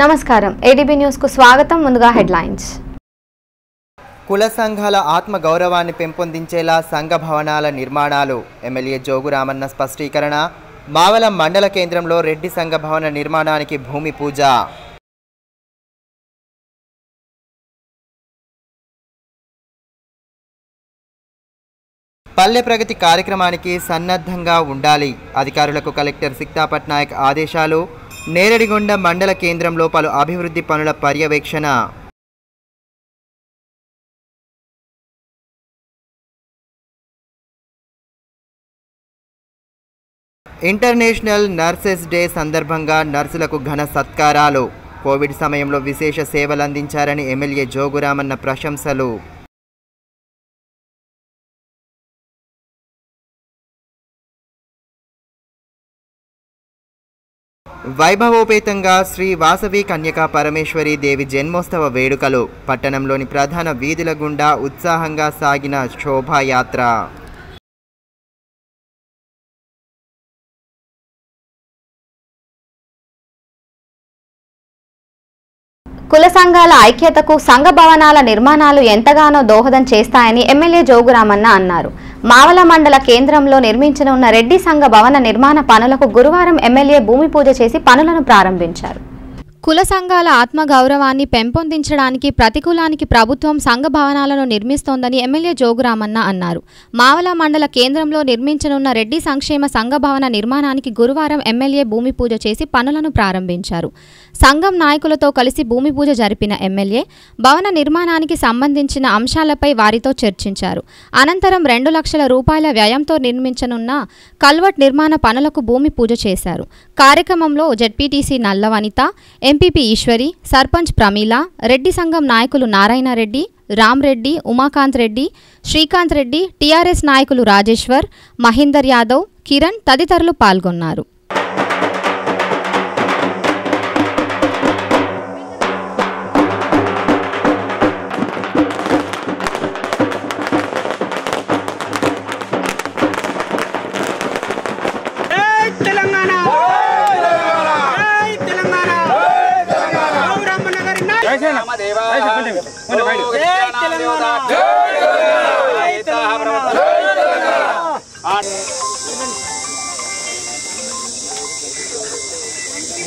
నమస్కారం. ఏడీబీ న్యూస్కు స్వాగతం. ముందుగా హెడ్లైన్స్. కుల సంఘాల ఆత్మ గౌరవాన్ని పెంపొందించేలా సంఘ భవనాల నిర్మాణాలు. ఎమ్మెల్యే జోగురామన్న స్పష్టీకరణ. మావలం మండల కేంద్రంలో రెడ్డి సంఘ భవన నిర్మాణానికి భూమి పూజ. పల్లె ప్రగతి కార్యక్రమానికి సన్నద్ధంగా ఉండాలి. అధికారులకు కలెక్టర్ సిక్తా పట్నాయక్ ఆదేశాలు. నేరడిగొండ మండల కేంద్రంలో పలు అభివృద్ధి పనుల పర్యవేక్షణ. ఇంటర్నేషనల్ నర్సెస్ డే సందర్భంగా నర్సులకు ఘన సత్కారాలు. కోవిడ్ సమయంలో విశేష సేవలందించారని ఎమ్మెల్యే జోగురామన్న ప్రశంసలు. వైభవోపేతంగా శ్రీ వాసవి కన్యకా పరమేశ్వరి దేవి జన్మోత్సవ వేడుకలు పట్టణంలోని ప్రధాన వీధుల గుండా ఉత్సాహంగా సాగిన శోభాయాత్ర. కుల సంఘాల ఐక్యతకు సంఘ భవనాల నిర్మాణాలు ఎంతగానో దోహదం చేస్తాయని ఎమ్మెల్యే జోగురామన్న అన్నారు. మావల మండల కేంద్రంలో నిర్మించనున్న రెడ్డి సంఘ భవన నిర్మాణ పనులకు గురువారం ఎమ్మెల్యే భూమి పూజ చేసి పనులను ప్రారంభించారు. కుల సంఘాల ఆత్మగౌరవాన్ని పెంపొందించడానికి ప్రతికూలానికి ప్రభుత్వం సంఘ భవనాలను నిర్మిస్తోందని ఎమ్మెల్యే జోగురామన్న అన్నారు. మావల మండల కేంద్రంలో నిర్మించనున్న రెడ్డి సంక్షేమ సంఘ భవన నిర్మాణానికి గురువారం ఎమ్మెల్యే భూమి పూజ చేసి పనులను ప్రారంభించారు. సంఘం నాయకులతో కలిసి భూమి పూజ జరిపిన ఎమ్మెల్యే భవన నిర్మాణానికి సంబంధించిన అంశాలపై వారితో చర్చించారు. అనంతరం రెండు లక్షల రూపాయల వ్యయంతో నిర్మించనున్న కల్వట్ నిర్మాణ పనులకు భూమి పూజ చేశారు. కార్యక్రమంలో జెడ్పీటీసీ నల్లవనిత ఎంపీపీ ఈశ్వరి సర్పంచ్ ప్రమీల రెడ్డి సంఘం నాయకులు నారాయణ రెడ్డి రెడ్డి ఉమాకాంత్ రెడ్డి శ్రీకాంత్ రెడ్డి టీఆర్ఎస్ నాయకులు రాజేశ్వర్ మహేందర్ యాదవ్ కిరణ్ తదితరులు పాల్గొన్నారు.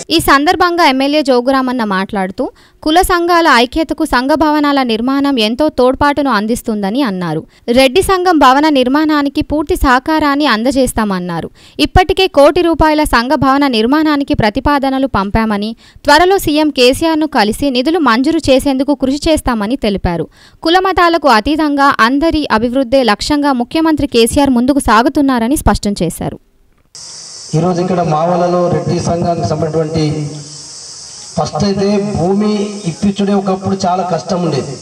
ఈ సందర్భంగా ఎమ్మెల్యే జోగురామన్న మాట్లాడుతూ కుల సంఘాల ఐక్యతకు సంఘ భవనాల నిర్మాణం ఎంతో తోడ్పాటును అందిస్తుందని అన్నారు. రెడ్డి సంఘం భవన నిర్మాణానికి పూర్తి సహకారాన్ని అందజేస్తామన్నారు. ఇప్పటికే కోటి రూపాయల సంఘ భవన నిర్మాణానికి ప్రతిపాదనలు పంపామని త్వరలో సీఎం కేసీఆర్ను కలిసి నిధులు మంజూరు చేసేందుకు కృషి చేస్తామని తెలిపారు. కులమతాలకు అతీతంగా అందరి అభివృద్ధే లక్ష్యంగా ముఖ్యమంత్రి కేసీఆర్ ముందుకు సాగుతున్నారని స్పష్టం చేశారు. ఈరోజు ఇక్కడ మావలలో రెడ్డి సంఘానికి సంబంధించినటువంటి ఫస్ట్ అయితే భూమి ఇప్పించుడే ఒకప్పుడు చాలా కష్టం ఉండేది.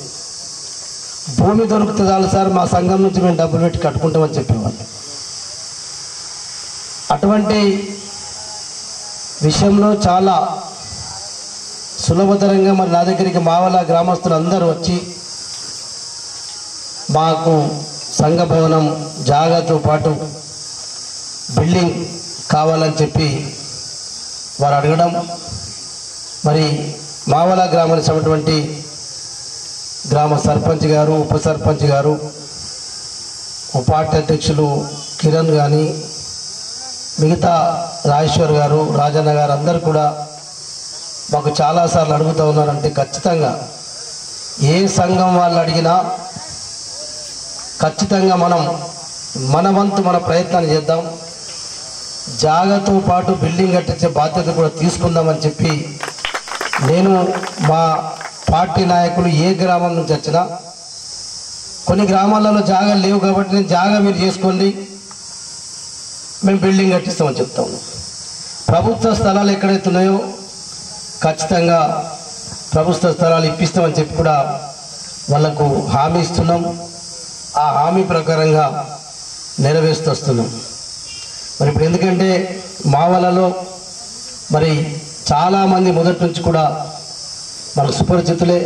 భూమి దొరికితే చాలు సార్ మా సంఘం నుంచి మేము డబ్బులు పెట్టి కట్టుకుంటామని చెప్పేవాళ్ళు. అటువంటి విషయంలో చాలా సులభతరంగా మరి నా దగ్గరికి మావల గ్రామస్తులు అందరూ వచ్చి మాకు సంఘ భవనం జాగాతో పాటు బిల్డింగ్ కావాలని చెప్పి వారు అడగడం మరి మావల గ్రామానికి చెందినటువంటి గ్రామ సర్పంచ్ గారు ఉప సర్పంచ్ గారు ఉపాధ్య అధ్యక్షులు కిరణ్ కానీ మిగతా రాజేశ్వర్ గారు రాజన్న గారు అందరు కూడా మాకు చాలాసార్లు అడుగుతూ ఉన్నారంటే ఖచ్చితంగా ఏ సంఘం వాళ్ళు అడిగినా ఖచ్చితంగా మనం మన వంతు మన ప్రయత్నాన్ని చేద్దాం. జాగ్రత్తతో పాటు బిల్డింగ్ కట్టించే బాధ్యత కూడా తీసుకుందామని చెప్పి నేను మా పార్టీ నాయకులు ఏ గ్రామం నుంచి వచ్చినా కొన్ని గ్రామాలలో జాగాలు లేవు కాబట్టి నేను జాగా మీరు చేసుకోండి మేము బిల్డింగ్ కట్టిస్తామని చెప్తాము ప్రభుత్వ స్థలాలు ఎక్కడైతే ఉన్నాయో ఖచ్చితంగా ప్రభుత్వ స్థలాలు ఇప్పిస్తామని చెప్పి కూడా వాళ్ళకు హామీ ఇస్తున్నాం. ఆ హామీ ప్రకారంగా నెరవేరుస్తూ వస్తున్నాం. మరి ఇప్పుడు ఎందుకంటే మావలలో మరి చాలామంది మొదటి నుంచి కూడా మనకు సుపరిచితులే.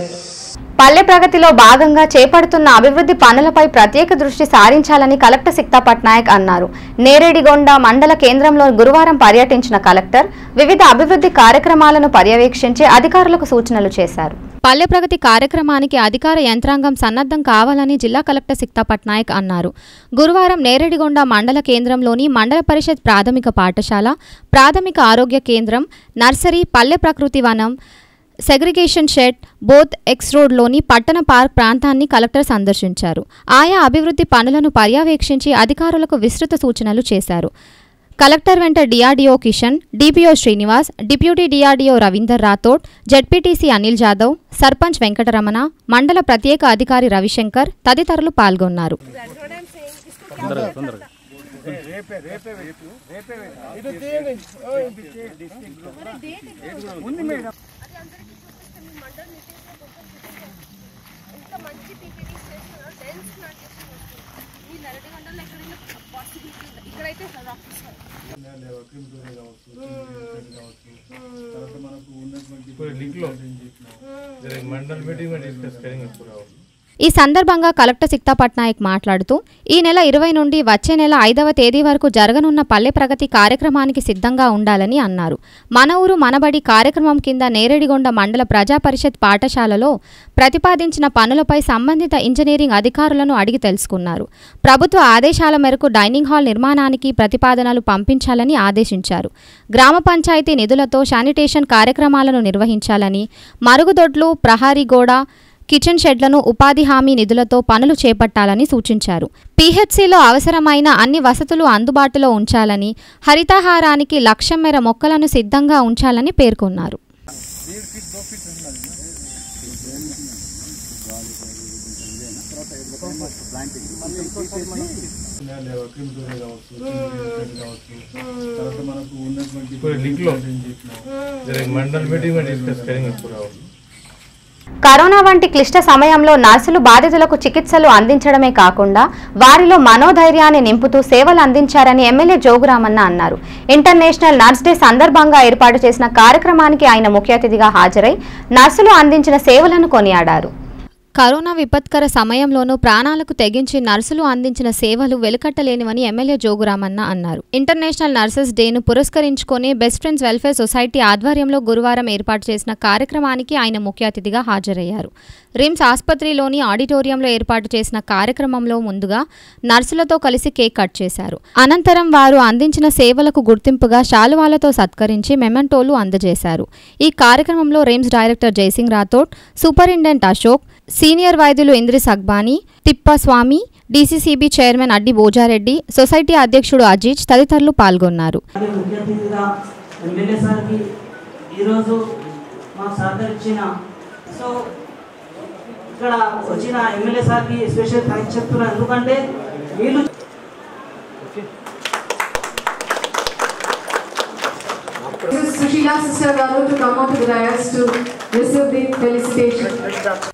పల్లె ప్రగతిలో భాగంగా చేపడుతున్న అభివృద్ధి పనులపై ప్రత్యేక దృష్టి సారించాలని కలెక్టర్ సిక్తా పట్నాయక్ అన్నారు. నేరేడిగొండ మండల కేంద్రంలో గురువారం పర్యటించిన కలెక్టర్ వివిధ అభివృద్ధి కార్యక్రమాలను పర్యవేక్షించి అధికారులకు సూచనలు చేశారు. పల్లె ప్రగతి కార్యక్రమానికి అధికార యంత్రాంగం సన్నద్ధం కావాలని జిల్లా కలెక్టర్ సిక్తా పట్నాయక్ అన్నారు. గురువారం నేరేడిగొండ మండల కేంద్రంలోని మండల పరిషత్ ప్రాథమిక పాఠశాల ప్రాథమిక ఆరోగ్య కేంద్రం నర్సరీ పల్లె ప్రకృతి వనం సెగ్రిగేషన్ షెడ్ బోత్ ఎక్స్ రోడ్లోని పట్టణ పార్క్ ప్రాంతాన్ని కలెక్టర్ సందర్శించారు. ఆయా అభివృద్ధి పనులను పర్యవేక్షించి అధికారులకు విస్తృత సూచనలు చేశారు. కలెక్టర్ వెంట DRDO Kishan DPO Srinivas deputy DRDO Ravinder Rathod ZPTC Anil Jadhav sarpanch Venkataramana మండల ప్రత్యేక అధికారి రవిశంకర్ తదితరులు పాల్గొన్నారు. క్రిమిట్ కావచ్చు కావచ్చు తర్వాత మనకు ఉన్నటువంటి లింక్లో మండల్ మీటింగ్ డిస్కస్ కరింగ్ ఇప్పుడు ఈ సందర్భంగా కలెక్టర్ సిక్తా పట్నాయక్ మాట్లాడుతూ ఈ నెల ఇరవై నుండి వచ్చే నెల ఐదవ తేదీ వరకు జరగనున్న పల్లె ప్రగతి కార్యక్రమానికి సిద్ధంగా ఉండాలని అన్నారు. మన ఊరు మనబడి కార్యక్రమం కింద నేరేడిగొండ మండల ప్రజా పరిషత్ పాఠశాలలో ప్రతిపాదించిన పనులపై సంబంధిత ఇంజనీరింగ్ అధికారులను అడిగి తెలుసుకున్నారు. ప్రభుత్వ ఆదేశాల మేరకు డైనింగ్ హాల్ నిర్మాణానికి ప్రతిపాదనలు పంపించాలని ఆదేశించారు. గ్రామ పంచాయతీ నిధులతో శానిటేషన్ కార్యక్రమాలను నిర్వహించాలని మరుగుదొడ్లు ప్రహారీ గోడ కిచెన్ షెడ్లను ఉపాధి హామీ నిధులతో పనులు చేపట్టాలని సూచించారు. పీహెచ్సీలో అవసరమైన అన్ని వసతులు అందుబాటులో ఉంచాలని హరితహారానికి లక్ష్యం మేర మొక్కలను సిద్ధంగా ఉంచాలని పేర్కొన్నారు. మండల్ మీటింగ్ డిస్కస్ కరెంగ్ రావచ్చు కరోనా వంటి క్లిష్ట సమయంలో నర్సులు బాధితులకు చికిత్సలు అందించడమే కాకుండా వారిలో మనోధైర్యాన్ని నింపుతూ సేవలు అందించారని ఎమ్మెల్యే జోగురామన్న అన్నారు. ఇంటర్నేషనల్ నర్స్ డే సందర్భంగా ఏర్పాటు చేసిన కార్యక్రమానికి ఆయన ముఖ్య అతిథిగా హాజరై నర్సులు అందించిన సేవలను కొనియాడారు. కరోనా విపత్కర సమయంలోనూ ప్రాణాలకు తెగించి నర్సులు అందించిన సేవలు వెలుకట్టలేనివని ఎమ్మెల్యే జోగురామన్న అన్నారు. ఇంటర్నేషనల్ నర్సెస్ డేను పురస్కరించుకొని బెస్ట్ ఫ్రెండ్స్ వెల్ఫేర్ సొసైటీ ఆధ్వర్యంలో గురువారం ఏర్పాటు చేసిన కార్యక్రమానికి ఆయన ముఖ్య అతిథిగా హాజరయ్యారు. రిమ్స్ ఆసుపత్రిలోని ఆడిటోరియంలో ఏర్పాటు చేసిన కార్యక్రమంలో ముందుగా నర్సులతో కలిసి కేక్ కట్ చేశారు. అనంతరం వారు అందించిన సేవలకు గుర్తింపుగా శాలువాలతో సత్కరించి మెమెంటోలు అందజేశారు. ఈ కార్యక్రమంలో RIMS director Jayasingh Rathod superintendent Ashok senior వైద్యులు Indris Agbani Thippaswamy DCCB chairman Addi Bojareddy society అధ్యక్షుడు అజీజ్ తదితరులు పాల్గొన్నారు. ఈరోజు మాకు సహకరించిన సో ఇక్కడ వచ్చిన ఎమ్మెల్యే సార్కి స్పెషల్ థ్యాంక్స్ చెప్తున్నాను ఎందుకంటే వీళ్ళు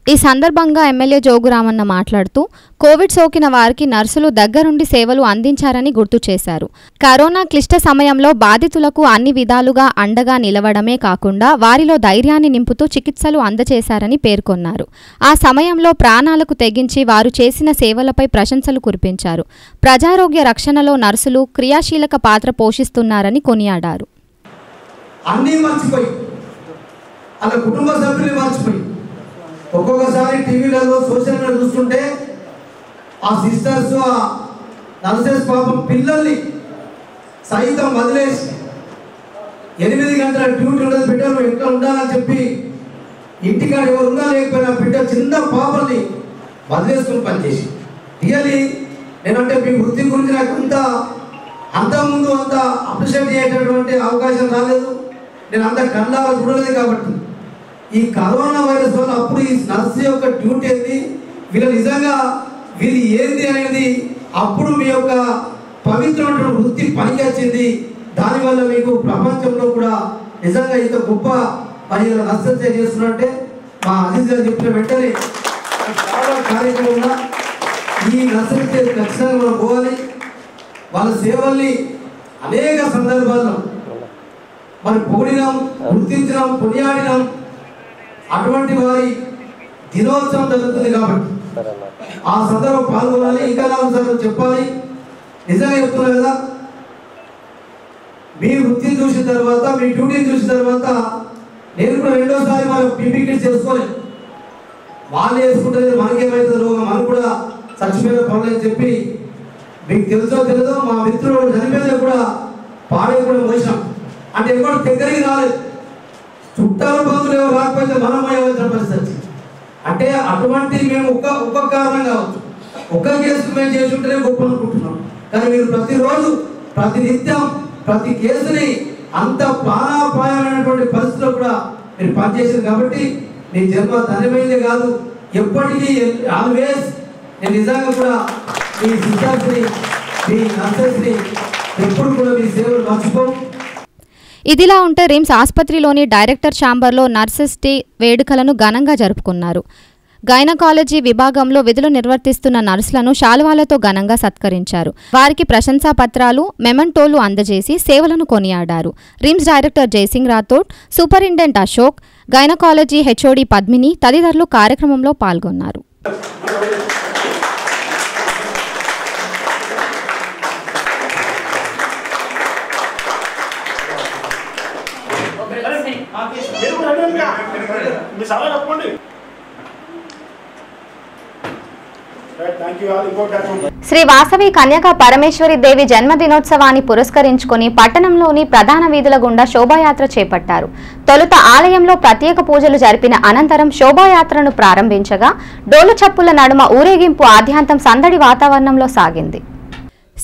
ఈ సందర్భంగా ఎమ్మెల్యే జోగురామన్న మాట్లాడుతూ కోవిడ్ సోకిన వారికి నర్సులు దగ్గరుండి సేవలు అందించారని గుర్తు చేశారు. కరోనా క్లిష్ట సమయంలో బాధితులకు అన్ని విధాలుగా అండగా నిలవడమే కాకుండా వారిలో ధైర్యాన్ని నింపుతూ చికిత్సలు అందజేశారని పేర్కొన్నారు. ఆ సమయంలో ప్రాణాలకు తెగించి వారు చేసిన సేవలపై ప్రశంసలు కురిపించారు. ప్రజారోగ్య రక్షణలో నర్సులు క్రియాశీలక పాత్ర పోషిస్తున్నారని కొనియాడారు. అన్నీ మర్చిపోయి. అలా కుటుంబ సభ్యులు మర్చిపోయి. ఒక్కొక్కసారి టీవీలలో సోషల్ మీడియా చూస్తుంటే ఆ సిస్టర్స్ ఆ నర్సెస్ పాపం పిల్లల్ని సైతం వదిలేసి ఎనిమిది గంటల డ్యూటీ ఉండదు బిడ్డ నువ్వు ఎక్కడ ఉండాలని చెప్పి ఇంటికాడ ఎవరు ఉన్నా లేకపోయినా బిడ్డ చిన్న పాపల్ని వదిలేసుకుని పనిచేసి. రియలీ నేనంటే మీ వృత్తి గురించి నాకు అంత అంతకుముందు అంత అప్రిషియేట్ చేసేటటువంటి అవకాశం రాలేదు. నేను అంత కన్నాలు చూడలేదు కాబట్టి. ఈ కరోనా వైరస్ వల్ల అప్పుడు ఈ నర్స్ యొక్క డ్యూటీ ఏంది? వీళ్ళు నిజంగా వీళ్ళు ఏంది అనేది అప్పుడు మీ యొక్క పవిత్రమైన వృత్తి పనికి వచ్చింది. దానివల్ల మీకు ప్రపంచంలో కూడా నిజంగా ఇంత గొప్ప పని నర్సెస్ చేస్తున్నట్టే మా అజిత్ గారు చెప్పిన వెంటనే చాలా కార్యక్రమంలో ఈ నర్సెస్ ఖచ్చితంగా మనం పోవాలి. వాళ్ళ సేవల్ని అనేక సందర్భాల్లో మరి పొగిడినాం గుర్తించినాం కొనియాడినాం. అటువంటి వారి దినోత్సవం జరుగుతుంది కాబట్టి. ఆ సందర్భం పాల్గొనాలి ఇంకా నాలుగు చెప్పాలి. నిజంగా చెప్తున్నా కదా మీ వృత్తి చూసిన తర్వాత మీ డ్యూటీ చూసిన తర్వాత నేను కూడా రెండోసారి మనం పీపీకి చేసుకోలేదు వాళ్ళు వేసుకుంటే మనకేమైతుంది రోగం మనం కూడా చచ్చిపోయిన పనులని చెప్పి మీకు తెలుసో తెలియదో మా మిత్రుడు చనిపోయినా కూడా పాడే కూడా మోసాం అంటే ఎప్పుడు దగ్గరికి రాలేదు. చుట్టాలు బంధువులు ఎవరు రాకపోతే మనం పోయవలసిన పరిస్థితి అంటే అటువంటి మేము ఒక ఒక కారణం కావచ్చు. ఒక కేసు మేము చేసుకుంటేనే గొప్ప అనుకుంటున్నాం. కానీ మీరు ప్రతిరోజు ప్రతి నిత్యం ప్రతి కేసుని అంత పానాపాయమైనటువంటి పరిస్థితుల్లో కూడా మీరు పనిచేసారు కాబట్టి మీ జన్మ ధన్యమైందే కాదు. ఎప్పటికీ ఆల్వేస్ నేను నిజంగా కూడా మీ సిస్టర్స్ని మీ నర్సెస్ని ఎప్పుడు కూడా మీ సేవలు మర్చిపోం. ఇదిలా ఉంటే రిమ్స్ ఆసుపత్రిలోని డైరెక్టర్ ఛాంబర్లో నర్సెస్ డే వేడుకలను ఘనంగా జరుపుకున్నారు. గైనకాలజీ విభాగంలో విధులు నిర్వర్తిస్తున్న నర్సులను శాలువాలతో ఘనంగా సత్కరించారు. వారికి ప్రశంసా పత్రాలు మెమంటోలు అందజేసి సేవలను కొనియాడారు. RIMS director Jaisingh Rathod superintendent Ashok gynaecology HOD Padmini తదితరులు కార్యక్రమంలో పాల్గొన్నారు. మీ సలహా చెప్పండి శ్రీ వాసవి కన్యక పరమేశ్వరి దేవి జన్మదినోత్సవాన్ని పురస్కరించుకుని పట్టణంలోని ప్రధాన వీధుల గుండా శోభాయాత్ర చేపట్టారు. తొలుత ఆలయంలో ప్రత్యేక పూజలు జరిపిన అనంతరం శోభాయాత్రను ప్రారంభించగా డోలు చప్పుల నడుమ ఊరేగింపు ఆద్యాంతం సందడి వాతావరణంలో సాగింది.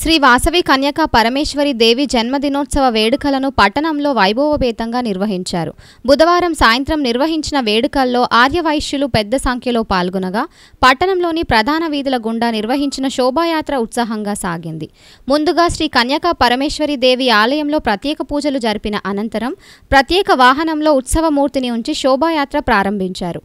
శ్రీ వాసవి కన్యకా పరమేశ్వరి దేవి జన్మదినోత్సవ వేడుకలను పట్టణంలో వైభవపేతంగా నిర్వహించారు. బుధవారం సాయంత్రం నిర్వహించిన వేడుకల్లో ఆర్యవైశ్యులు పెద్ద సంఖ్యలో పాల్గొనగా పట్టణంలోని ప్రధాన వీధుల గుండా నిర్వహించిన శోభాయాత్ర ఉత్సాహంగా సాగింది. ముందుగా శ్రీ కన్యకా పరమేశ్వరి దేవి ఆలయంలో ప్రత్యేక పూజలు జరిపిన అనంతరం ప్రత్యేక వాహనంలో ఉత్సవమూర్తిని ఉంచి శోభాయాత్ర ప్రారంభించారు.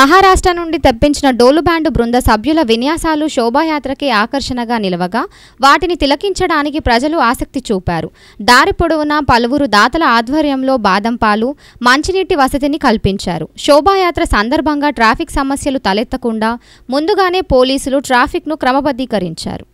మహారాష్ట్ర నుండి తెప్పించిన డోలు బ్యాండు బృంద సభ్యుల విన్యాసాలు శోభాయాత్రకి ఆకర్షణగా నిలవగా వాటిని తిలకించడానికి ప్రజలు ఆసక్తి చూపారు. దారి పొడవునా పలువురు దాతల ఆధ్వర్యంలో బాదంపాలు మంచినీటి వసతిని కల్పించారు. శోభాయాత్ర సందర్భంగా ట్రాఫిక్ సమస్యలు తలెత్తకుండా ముందుగానే పోలీసులు ట్రాఫిక్ను క్రమబద్ధీకరించారు.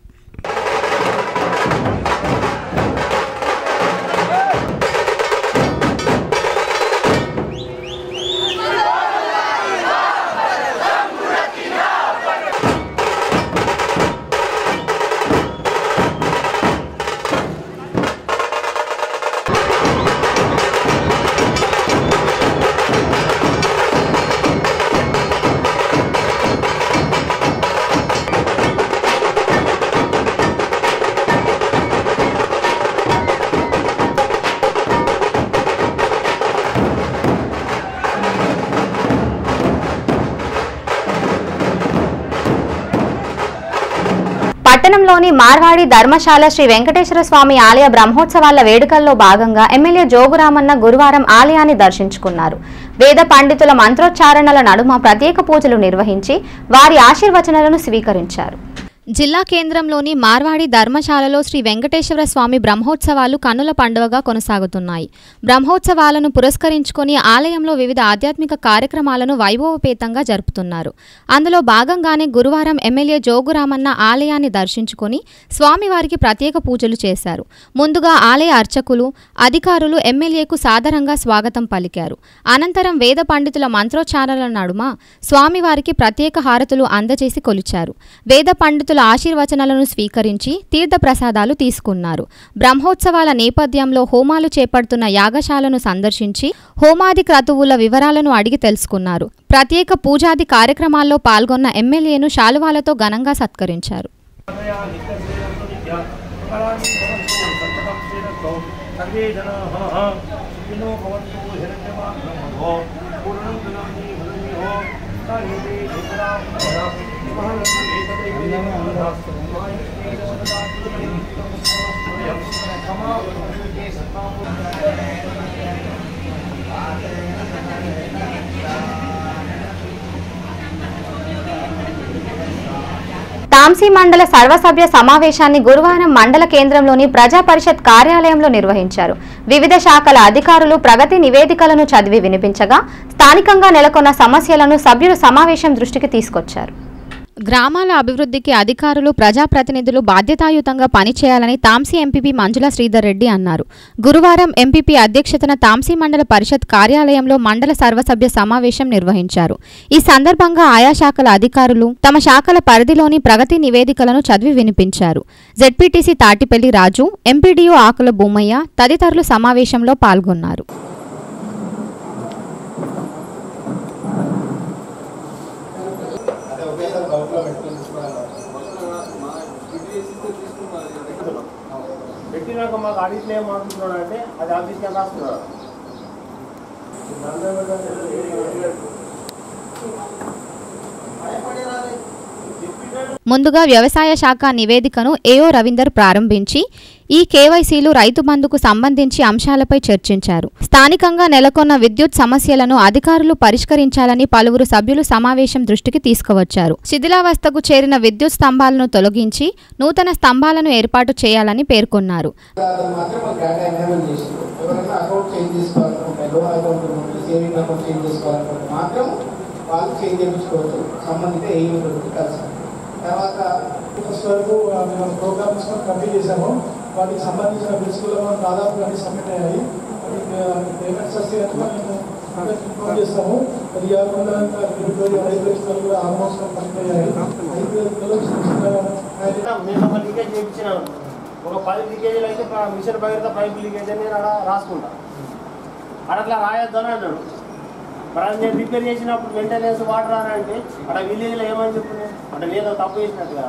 పట్టణంలోని మార్వాడి ధర్మశాల శ్రీ వెంకటేశ్వర స్వామి ఆలయ బ్రహ్మోత్సవాల వేడుకల్లో భాగంగా ఎమ్మెల్యే జోగురామన్న గురువారం ఆలయాన్ని దర్శించుకున్నారు. వేద పండితుల మంత్రోచ్చారణల నడుమ ప్రత్యేక పూజలు నిర్వహించి వారి ఆశీర్వచనాలను స్వీకరించారు. జిల్లా కేంద్రంలోని మార్వాడి ధర్మశాలలో శ్రీ వెంకటేశ్వర స్వామి బ్రహ్మోత్సవాలు కన్నుల పండుగగా కొనసాగుతున్నాయి. బ్రహ్మోత్సవాలను పురస్కరించుకొని ఆలయంలో వివిధ ఆధ్యాత్మిక కార్యక్రమాలను వైభవపేతంగా జరుపుతున్నారు. అందులో భాగంగానే గురువారం ఎమ్మెల్యే జోగురామన్న ఆలయాన్ని దర్శించుకొని స్వామివారికి ప్రత్యేక పూజలు చేశారు. ముందుగా ఆలయ అర్చకులు అధికారులు ఎమ్మెల్యేకు సాదరంగా స్వాగతం పలికారు. అనంతరం వేద పండితుల మంత్రోచ్చారణల నడుమ స్వామివారికి ప్రత్యేక హారతులు అందజేసి కొలిచారు. వేద పండితుల ఆశీర్వచనాలను స్వీకరించి తీర్థప్రసాదాలు తీసుకున్నారు. బ్రహ్మోత్సవాల నేపథ్యంలో హోమాలు చేపడుతున్న యాగశాలను సందర్శించి హోమాది క్రతువుల వివరాలను అడిగి తెలుసుకున్నారు. ప్రత్యేక పూజాది కార్యక్రమాల్లో పాల్గొన్న ఎమ్మెల్యేను శాలువాలతో ఘనంగా సత్కరించారు. సర్వే పూర్ణం తాంసీ మండల సర్వసభ్య సమావేశాన్ని గురువారం మండల కేంద్రంలోని ప్రజా పరిషత్ కార్యాలయంలో నిర్వహించారు. వివిధ శాఖల అధికారులు ప్రగతి నివేదికలను చదివి వినిపించగా స్థానికంగా నెలకొన్న సమస్యలను సభ్యులు సమావేశం దృష్టికి తీసుకొచ్చారు. గ్రామాల అభివృద్ధికి అధికారులు ప్రజాప్రతినిధులు బాధ్యతాయుతంగా పనిచేయాలని తాంసీ ఎంపీపీ మంజుల శ్రీధర్ రెడ్డి అన్నారు. గురువారం ఎంపీపీ అధ్యక్షతన తాంసీ మండల పరిషత్ కార్యాలయంలో మండల సర్వసభ్య సమావేశం నిర్వహించారు. ఈ సందర్భంగా ఆయా శాఖల అధికారులు తమ శాఖల పరిధిలోని ప్రగతి నివేదికలను చదివి వినిపించారు. జెడ్పీటీసీ తాటిపల్లి రాజు ఎంపీడీఓ ఆకుల భూమయ్య తదితరులు సమావేశంలో పాల్గొన్నారు. మాకు ఆడిట్లో ఏం అనుకుంటున్నాడు అంటే అది ఆఫీస్ కింద రాస్తున్నాడు? ముందుగా వ్యవసాయ శాఖ నివేదికను ఏఓ రవీందర్ ప్రారంభించి ఈ కేవైసీలు రైతు బంధుకు సంబంధించి అంశాలపై చర్చించారు. స్థానికంగా నెలకొన్న విద్యుత్ సమస్యలను అధికారులు పరిష్కరించాలని పలువురు సభ్యులు సమావేశం దృష్టికి తీసుకువచ్చారు. శిథిలావస్థకు చేరిన విద్యుత్ స్తంభాలను తొలగించి నూతన స్తంభాలను ఏర్పాటు చేయాలని పేర్కొన్నారు. వాళ్ళు చేంజ్ చేయించుకోవచ్చు సంబంధిత కలిసి తర్వాత ఫస్ట్ వరకు మేము ప్రోగ్రామ్స్ కంప్లీట్ చేసాము వాటికి సంబంధించిన బిల్స్ కూడా మనం దాదాపు అన్ని సబ్మిట్ అయ్యాయి. పేమెంట్స్ వస్తే కనుక మేము అందరికి ఇన్ఫార్మ్ చేస్తాము. అది కాకుండా ఫిబ్రవరి ఐదు లక్షలు కూడా ఆల్మోస్ట్ కంప్లీట్ అయ్యాయి. ఐదు లక్షలు లీకేజ్ చేయించినాను ఒక పది లీకేజీలు అయితే మిషన్ భగీరథ పైపు లీకేజ్ అని నేను అలా రాసుకుంటా. అక్కడ అట్లా రాయొద్దు అన్నాడు. మరి అది నేను రిపేర్ చేసినప్పుడు మెయింటెనెన్స్ వాటర్ రానంటే అక్కడ విలేజ్లో ఏమని చెప్పింది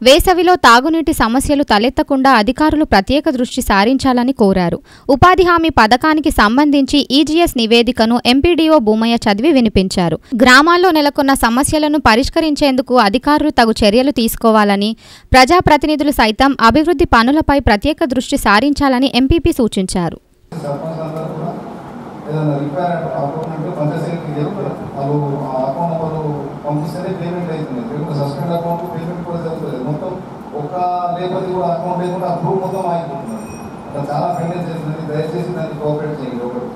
వేసవిలో తాగునీటి సమస్యలు తలెత్తకుండా అధికారులు ప్రత్యేక దృష్టి సారించాలని కోరారు. ఉపాధి హామీ పథకానికి సంబంధించి ఈజీఎస్ నివేదికను ఎంపీడీఓ భూమయ్య చదివి వినిపించారు. గ్రామాల్లో నెలకొన్న సమస్యలను పరిష్కరించేందుకు అధికారులు తగు చర్యలు తీసుకోవాలని ప్రజాప్రతినిధులు సైతం అభివృద్ధి పనులపై ప్రత్యేక దృష్టి సారించాలని ఎంపీపీ సూచించారు. ఏదైనా రిపేర్ అకౌంట్ అంటే పంచాయతీకి జరుగుతుంది వాళ్ళు ఆ అకౌంట్ నెంబర్ పంపిస్తేనే పేమెంట్ అవుతుంది. లేకుంటే సస్పెండ్ అకౌంట్ పేమెంట్ కూడా జరుగుతుంది మొత్తం ఒక లేబర్ది కూడా అకౌంట్ లేకుండా అప్రూవ్ మొత్తం ఆగిపోతుంది. అట్లా చాలా పెండెన్స్ చేస్తుంది దయచేసి దాన్ని కోఆపరేట్ చేయండి ఒకటి.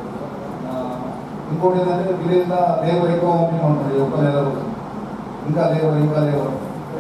ఇంకోటి ఏంటంటే విలేజ్లో లేబర్ ఎక్కువ పంపించమంటుంది ఒక నెల రోజు ఇంకా లేబర్ ఇంకా లేబర్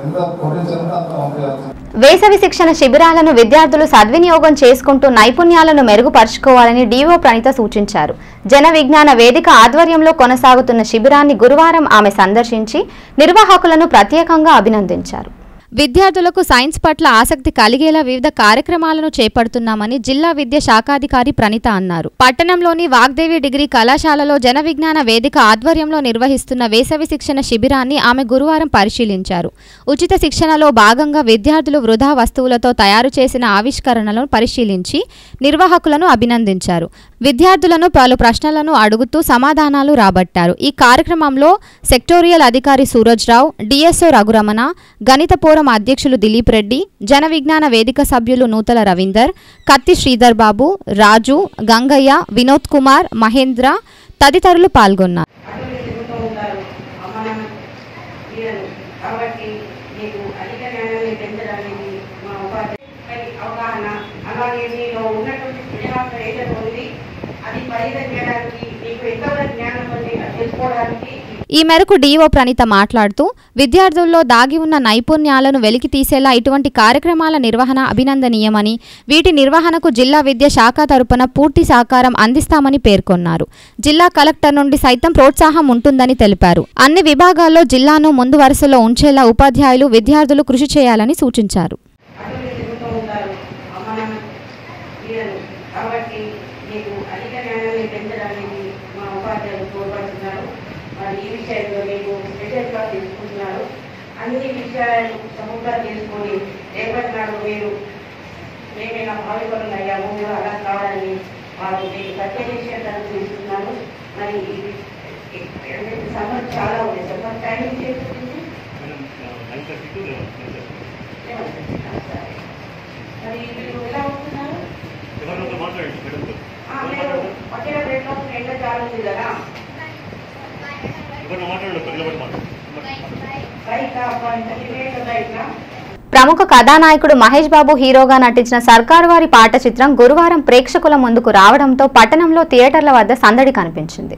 ఎంత పొటెన్షియల్ ఉంటే అంత పంపించాల్సింది. వేసవి శిక్షణ శిబిరాలను విద్యార్థులు సద్వినియోగం చేసుకుంటూ నైపుణ్యాలను మెరుగుపరుచుకోవాలని డీఓ ప్రణిత సూచించారు. జన విజ్ఞాన వేదిక ఆధ్వర్యంలో కొనసాగుతున్న శిబిరాన్ని గురువారం ఆమె సందర్శించి నిర్వాహకులను ప్రత్యేకంగా అభినందించారు. విద్యార్థులకు సైన్స్ పట్ల ఆసక్తి కలిగేలా వివిధ కార్యక్రమాలను చేపడుతున్నామని జిల్లా విద్య శాఖాధికారి ప్రణిత అన్నారు. పట్టణంలోని వాగ్దేవి డిగ్రీ కళాశాలలో జన విజ్ఞాన వేదిక ఆధ్వర్యంలో నిర్వహిస్తున్న వేసవి శిక్షణ శిబిరాన్ని ఆమె గురువారం పరిశీలించారు. ఉచిత శిక్షణలో భాగంగా విద్యార్థులు వృధా వస్తువులతో తయారు చేసిన ఆవిష్కరణలను పరిశీలించి నిర్వాహకులను అభినందించారు. విద్యార్థులను పలు ప్రశ్నలను అడుగుతూ సమాధానాలు రాబట్టారు. ఈ కార్యక్రమంలో సెక్టోరియల్ అధికారి సూరజ్రావు డిఎస్ఓ రఘురమణ ఫోరం అధ్యక్షులు దిలీప్ రెడ్డి జన విజ్ఞాన వేదిక సభ్యులు నూతల రవీందర్ కత్తి శ్రీధర్ బాబు రాజు గంగయ్య వినోద్ కుమార్ మహేంద్ర తదితరులు పాల్గొన్నారు. అది పరిగణ చేయడానికి మీకు ఎంతవరకు జ్ఞానం ఉంది తెలుసుకోవడానికి ఈ మేరకు డీఓ ప్రణీత మాట్లాడుతూ విద్యార్థుల్లో దాగి ఉన్న నైపుణ్యాలను వెలికి తీసేలా ఇటువంటి కార్యక్రమాల నిర్వహణ అభినందనీయమని వీటి నిర్వహణకు జిల్లా విద్యా శాఖ తరపున పూర్తి సహకారం అందిస్తామని పేర్కొన్నారు. జిల్లా కలెక్టర్ నుండి సైతం ప్రోత్సాహం ఉంటుందని తెలిపారు. అన్ని విభాగాల్లో జిల్లాను ముందు వరుసలో ఉంచేలా ఉపాధ్యాయులు విద్యార్థులు కృషి చేయాలని సూచించారు అటువైపు తిరుగుతూ ఉంటారు అమ్మ నాన్న వీరలు కాబట్టి మీకు అధిక జ్ఞానాన్ని పెంచడానికి మా ఉపాధ్యాయులు తోడ్పడుతున్నారు మరి ఈ విషయంలో మీకు స్పెషల్ క్లాస్ తీసుకుంటున్నారు అన్ని విషయాలను సమగ్రం చేసుకొని రేపటి నాడు మీరు మేమైనా భావిపరంగా అయ్యాము. మీరు అలా కావాలని వాళ్ళు మీకు ప్రత్యేక విషయాలు తీసుకున్నాను మరి సమ్మర్ చాలా ఉంది. సమ్మర్ టైమింగ్ చేస్తుంది. మరి మీరు ఎలా ఉంటున్నారు? వచ్చిన రెండు ఎండ చాలా ఉంది కదా. బైక్ ప్రముఖ కథానాయకుడు మహేష్ బాబు హీరోగా నటించిన సర్కారు వారి పాట చిత్రం గురువారం ప్రేక్షకుల ముందుకు రావడంతో పట్టణంలో థియేటర్ల వద్ద సందడి కనిపించింది.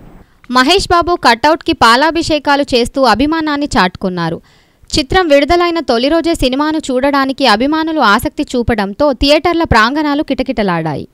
మహేష్ బాబు కటౌట్కి పాలాభిషేకాలు చేస్తూ అభిమానాన్ని చాటుకున్నారు. చిత్రం విడుదలైన తొలి రోజే సినిమాను చూడడానికి అభిమానులు ఆసక్తి చూపడంతో థియేటర్ల ప్రాంగణాలు కిటకిటలాడాయి.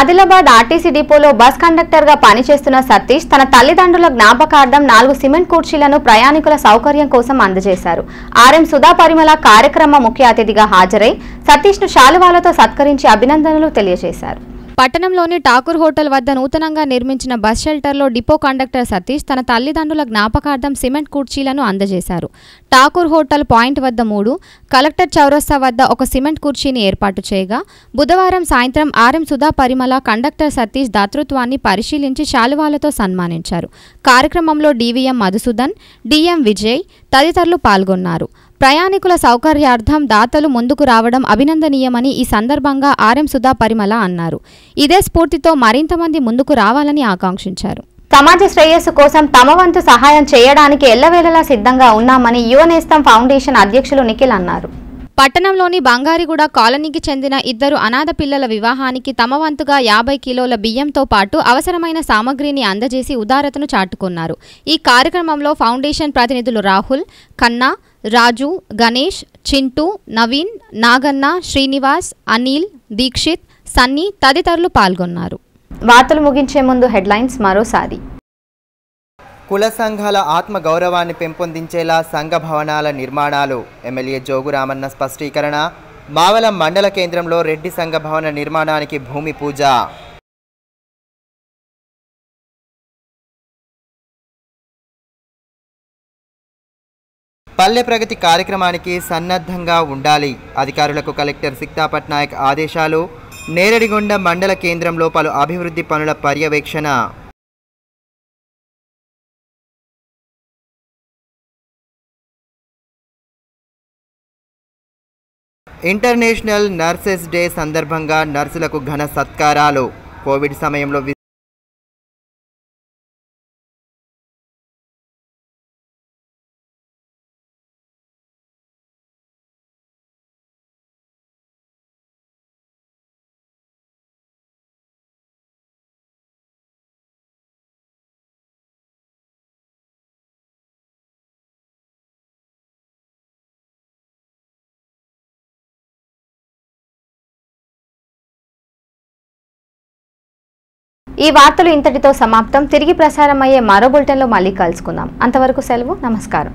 ఆదిలాబాద్ ఆర్టీసీ డిపోలో బస్ కండక్టర్గా పనిచేస్తున్న సతీష్ తన తల్లిదండ్రుల జ్ఞాపకార్థం నాలుగు సిమెంట్ కుర్చీలను ప్రయాణికుల సౌకర్యం కోసం అందజేశారు. ఆర్ఎం సుధా పరిమళ కార్యక్రమ ముఖ్య అతిథిగా హాజరై సతీష్ను శాలువాలతో సత్కరించి అభినందనలు తెలియజేశారు. పట్టణంలోని ఠాకూర్ హోటల్ వద్ద నూతనంగా నిర్మించిన బస్ షెల్టర్లో డిపో కండక్టర్ సతీష్ తన తల్లిదండ్రుల జ్ఞాపకార్థం సిమెంట్ కుర్చీలను అందజేశారు. ఠాకూర్ హోటల్ పాయింట్ వద్ద మూడు కలెక్టర్ చౌరస్తా వద్ద ఒక సిమెంట్ కుర్చీని ఏర్పాటు చేయగా బుధవారం సాయంత్రం ఆర్ఎం సుధా పరిమళ కండక్టర్ సతీష్ దాతృత్వాన్ని పరిశీలించి శాలువాలతో సన్మానించారు. కార్యక్రమంలో డీవీఎం మధుసూదన్ డిఎం విజయ్ తదితరులు పాల్గొన్నారు. ప్రయాణికుల సౌకర్యార్థం దాతలు ముందుకు రావడం అభినందనీయమని ఈ సందర్భంగా ఆర్ఎం సుధా పరిమళ అన్నారు. ఇదే స్ఫూర్తితో మరింత మంది ముందుకు రావాలని ఆకాంక్షించారు. సమాజ శ్రేయస్సు కోసం తమ వంతు సహాయం చేయడానికి ఎల్లవేళలా సిద్ధంగా ఉన్నామని యువనేస్తం ఫౌండేషన్ అధ్యక్షులు నిఖిల్ అన్నారు. పట్టణంలోని బంగారిగూడ కాలనీకి చెందిన ఇద్దరు అనాథ పిల్లల వివాహానికి తమ వంతుగా యాభై కిలోల బియ్యంతో పాటు అవసరమైన సామగ్రిని అందజేసి ఉదారతను చాటుకున్నారు. ఈ కార్యక్రమంలో ఫౌండేషన్ ప్రతినిధులు రాహుల్ ఖన్నా రాజు గణేష్ చింటూ నవీన్ నాగన్న శ్రీనివాస్ అనిల్ దీక్షిత్ సన్నీ తదితరులు పాల్గొన్నారు. వార్తలు ముగించే ముందు హెడ్లైన్స్ మరోసారి. కుల సంఘాల ఆత్మ గౌరవాన్ని పెంపొందించేలా సంఘ భవనాల నిర్మాణాలు. ఎమ్మెల్యే జోగురామన్న స్పష్టీకరణ. మావలం మండల కేంద్రంలో రెడ్డి సంఘ భవన నిర్మాణానికి భూమి పూజ. పల్లె ప్రగతి కార్యక్రమానికి సన్నద్ధంగా ఉండాలి. అధికారులకు కలెక్టర్ సిక్తా పట్నాయక్ ఆదేశాలు. నేరడిగొండ మండల కేంద్రంలో పలు అభివృద్ధి పనుల పర్యవేక్షణ. ఇంటర్నేషనల్ నర్సెస్ డే సందర్భంగా నర్సులకు ఘన సత్కారాలు. కోవిడ్ సమయంలో ఈ వార్తలు ఇంతటితో సమాప్తం. తిరిగి ప్రసారమయ్యే మరో బులెటిన్లో మళ్ళీ కలుసుకుందాం. అంతవరకు సెలవు నమస్కారం.